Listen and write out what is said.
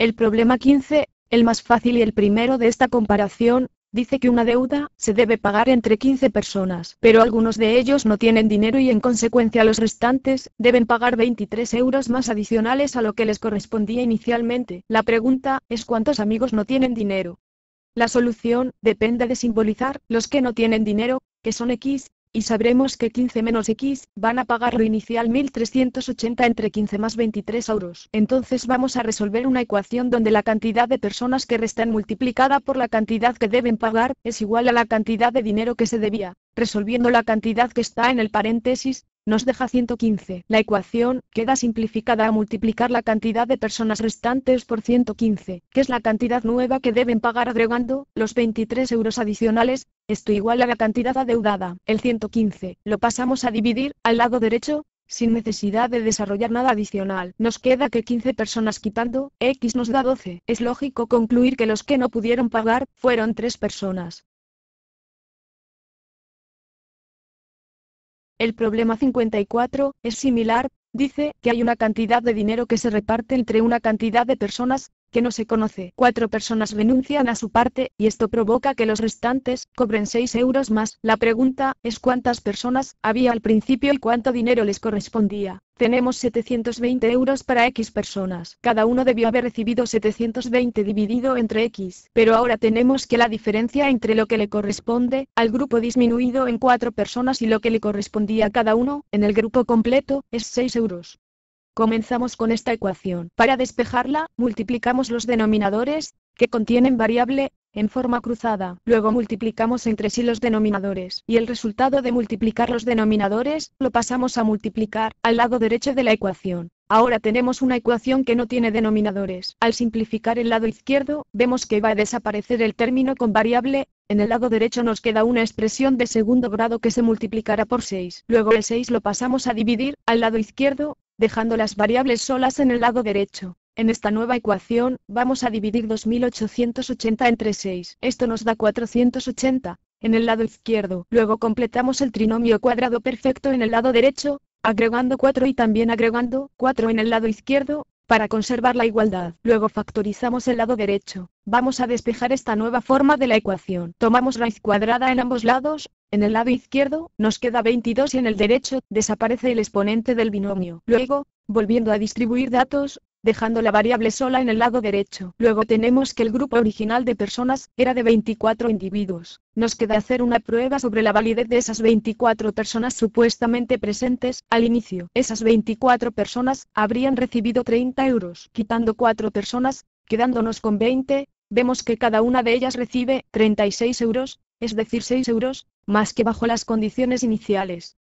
El problema 15, el más fácil y el primero de esta comparación, Dice que una deuda se debe pagar entre 15 personas, pero algunos de ellos no tienen dinero y en consecuencia los restantes deben pagar 23 euros más adicionales a lo que les correspondía inicialmente. La pregunta es cuántos amigos no tienen dinero. La solución depende de simbolizar los que no tienen dinero, que son X, y sabremos que 15 menos X, van a pagar lo inicial 1380 entre 15 más 23 euros. Entonces vamos a resolver una ecuación donde la cantidad de personas que restan multiplicada por la cantidad que deben pagar, es igual a la cantidad de dinero que se debía. Resolviendo la cantidad que está en el paréntesis, nos deja 115. La ecuación queda simplificada a multiplicar la cantidad de personas restantes por 115, que es la cantidad nueva que deben pagar agregando los 23 euros adicionales, esto igual a la cantidad adeudada. El 115 lo pasamos a dividir al lado derecho, sin necesidad de desarrollar nada adicional. Nos queda que 15 personas quitando, X nos da 12. Es lógico concluir que los que no pudieron pagar, fueron 3 personas. El problema 54 es similar, dice que hay una cantidad de dinero que se reparte entre una cantidad de personas, que no se conoce. Cuatro personas renuncian a su parte, y esto provoca que los restantes cobren 6 euros más. La pregunta es cuántas personas había al principio y cuánto dinero les correspondía. Tenemos 720 euros para X personas. Cada uno debió haber recibido 720 dividido entre X. Pero ahora tenemos que la diferencia entre lo que le corresponde al grupo disminuido en 4 personas y lo que le correspondía a cada uno, en el grupo completo, es 6 euros. Comenzamos con esta ecuación. Para despejarla, multiplicamos los denominadores, que contienen variable, en forma cruzada. Luego multiplicamos entre sí los denominadores. Y el resultado de multiplicar los denominadores, lo pasamos a multiplicar, al lado derecho de la ecuación. Ahora tenemos una ecuación que no tiene denominadores. Al simplificar el lado izquierdo, vemos que va a desaparecer el término con variable, en el lado derecho nos queda una expresión de segundo grado que se multiplicará por 6. Luego el 6 lo pasamos a dividir, al lado izquierdo, dejando las variables solas en el lado derecho. En esta nueva ecuación, vamos a dividir 2880 entre 6. Esto nos da 480, en el lado izquierdo. Luego completamos el trinomio cuadrado perfecto en el lado derecho, agregando 4 y también agregando 4 en el lado izquierdo, para conservar la igualdad. Luego factorizamos el lado derecho. Vamos a despejar esta nueva forma de la ecuación. Tomamos raíz cuadrada en ambos lados, en el lado izquierdo, nos queda 22 y en el derecho, desaparece el exponente del binomio. Luego, volviendo a distribuir datos, dejando la variable sola en el lado derecho. Luego tenemos que el grupo original de personas era de 24 individuos. Nos queda hacer una prueba sobre la validez de esas 24 personas supuestamente presentes al inicio. Esas 24 personas habrían recibido 30 euros. Quitando 4 personas, quedándonos con 20, vemos que cada una de ellas recibe 36 euros, es decir 6 euros, más que bajo las condiciones iniciales.